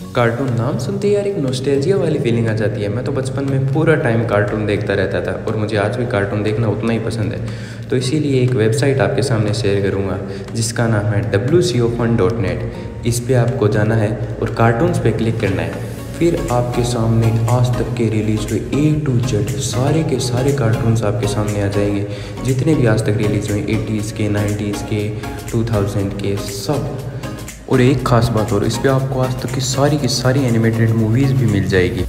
Cartoon नाम सुनते ही यार एक नोस्टैल्जिया वाली फीलिंग आ जाती है। मैं तो बचपन में पूरा टाइम कार्टून देखता रहता था और मुझे आज भी कार्टून देखना उतना ही पसंद है। तो इसीलिए एक वेबसाइट आपके सामने शेयर करूँगा, जिसका नाम है W C O fun dot net इस पर आपको जाना है और कार्टून्स पे क्लिक करना है। फिर आपके सामने आज तक के रिलीज़ हुए ए टू जेड सारे के सारे कार्टून्स आपके सामने आ जाएँगे। जितने भी आज तक रिलीज़ हुए एटीज़ के नाइन्टीज़ के टू थाउज़ेंड के, सब और एक ख़ास बात और इस पर आपको आज तक की सारी की सारी एनिमेटेड मूवीज़ भी मिल जाएगी।